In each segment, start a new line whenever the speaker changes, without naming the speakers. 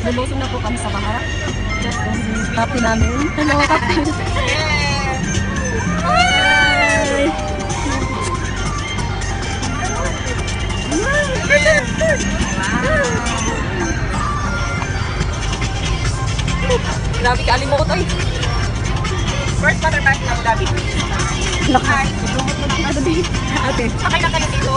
Nalusong na po kami sa baha. Just happy namin. Hello, happy. Hi! Grabe ka, alimot ay.
First water park ng Dabi.
Lakas. Ate.
Sakay na kayo dito.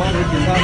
व्यवहार एक दिशा